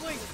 Muito.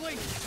Don't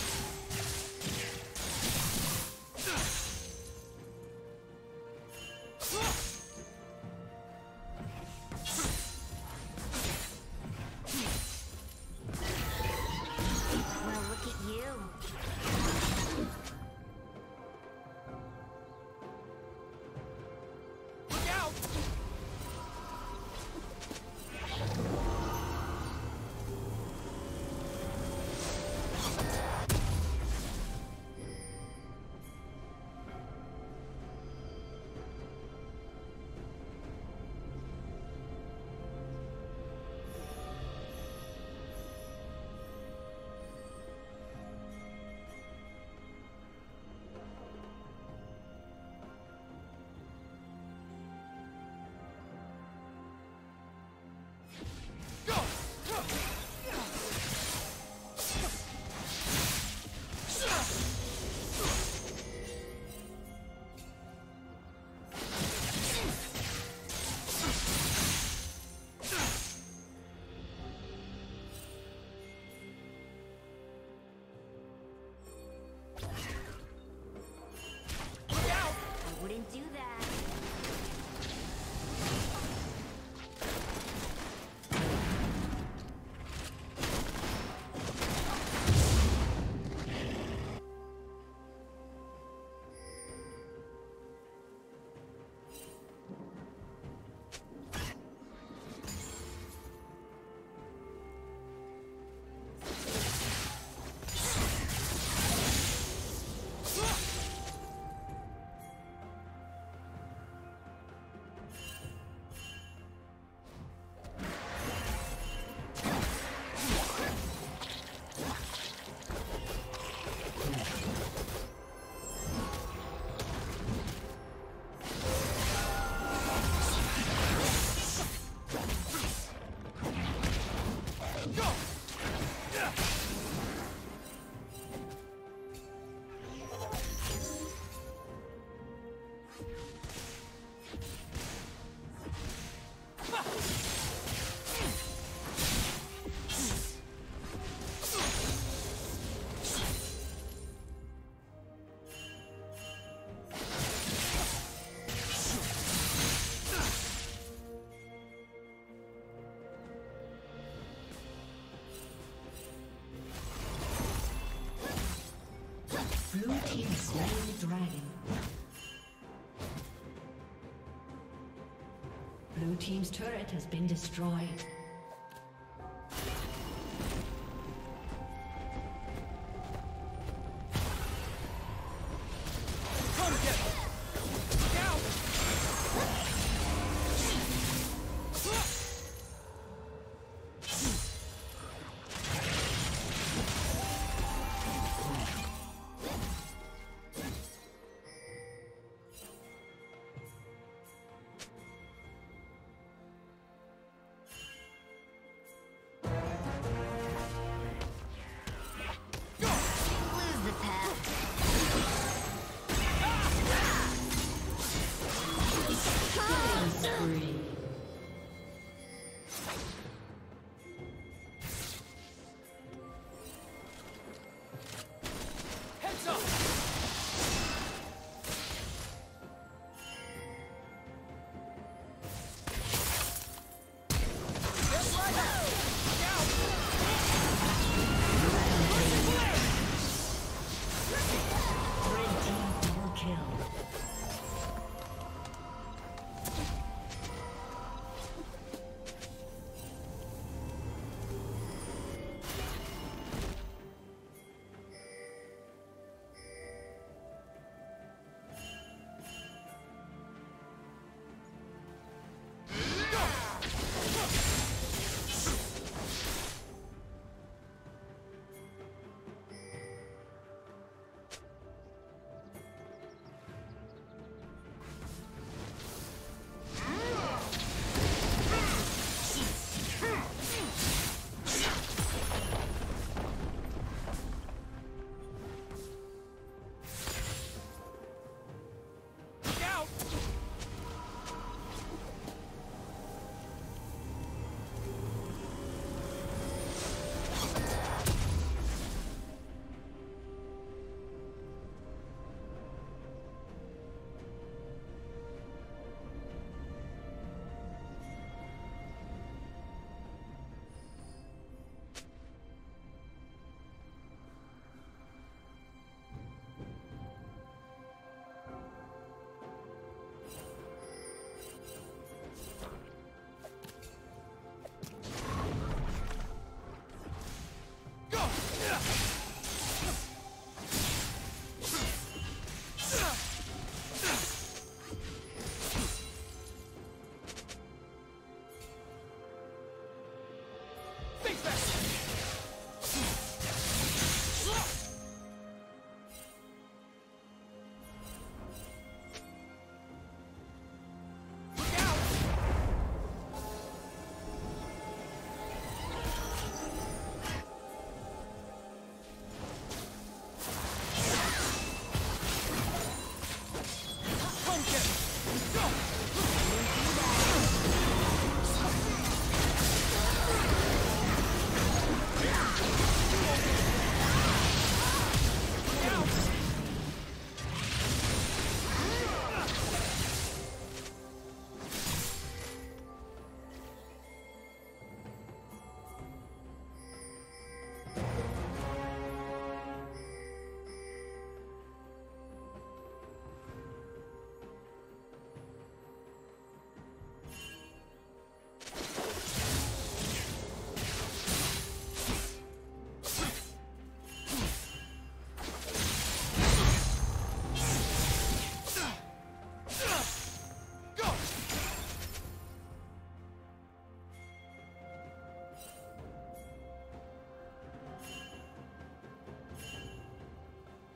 Blue team slain the dragon. Blue team's turret has been destroyed. Go!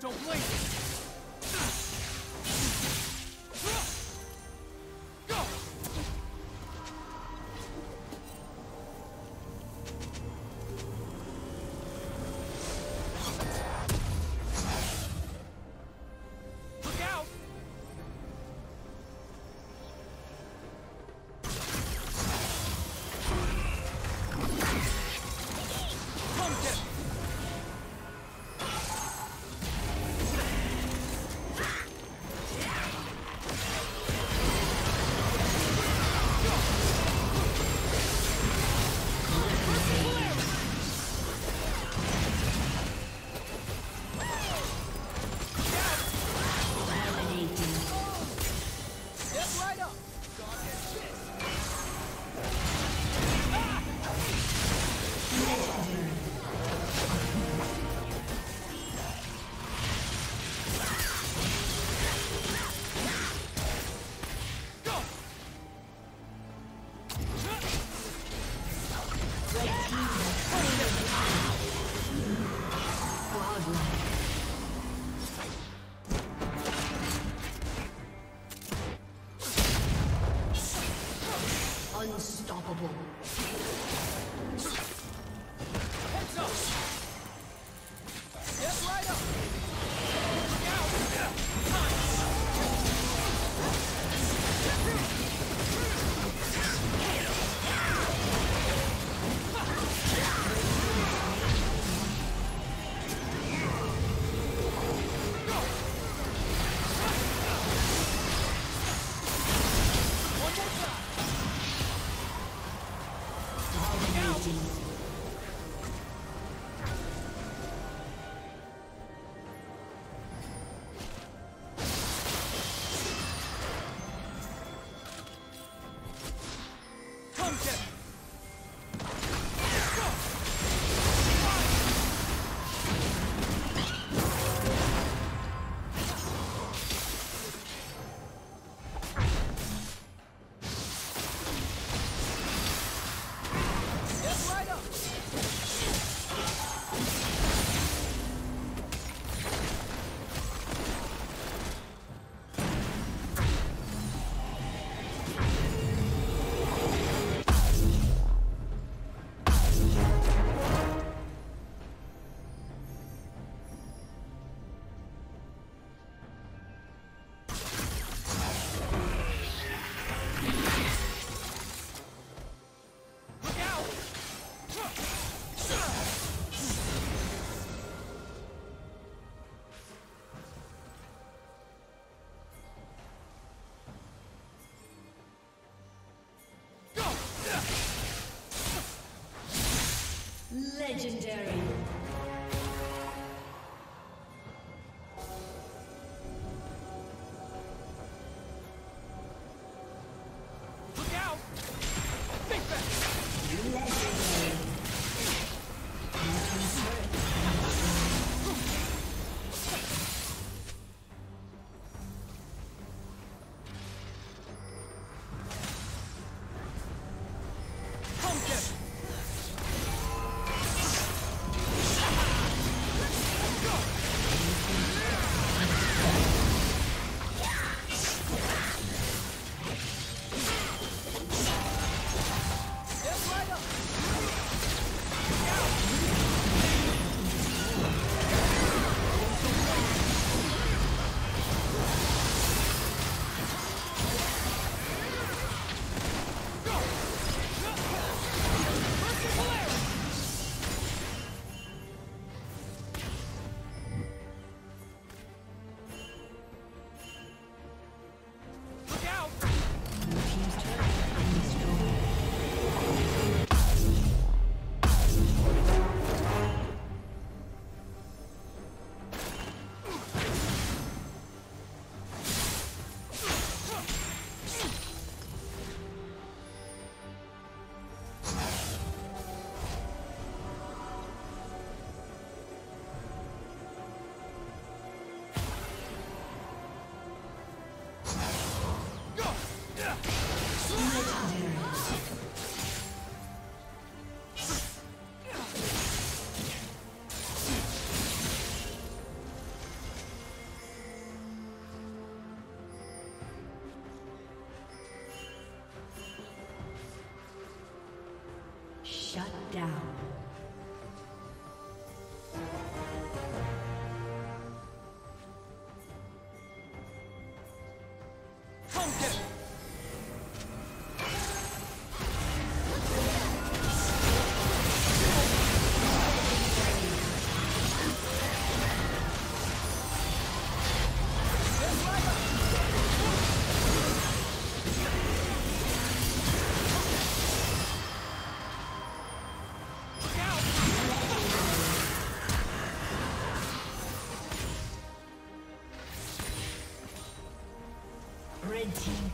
Don't waste it! Legendary.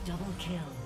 Double kill.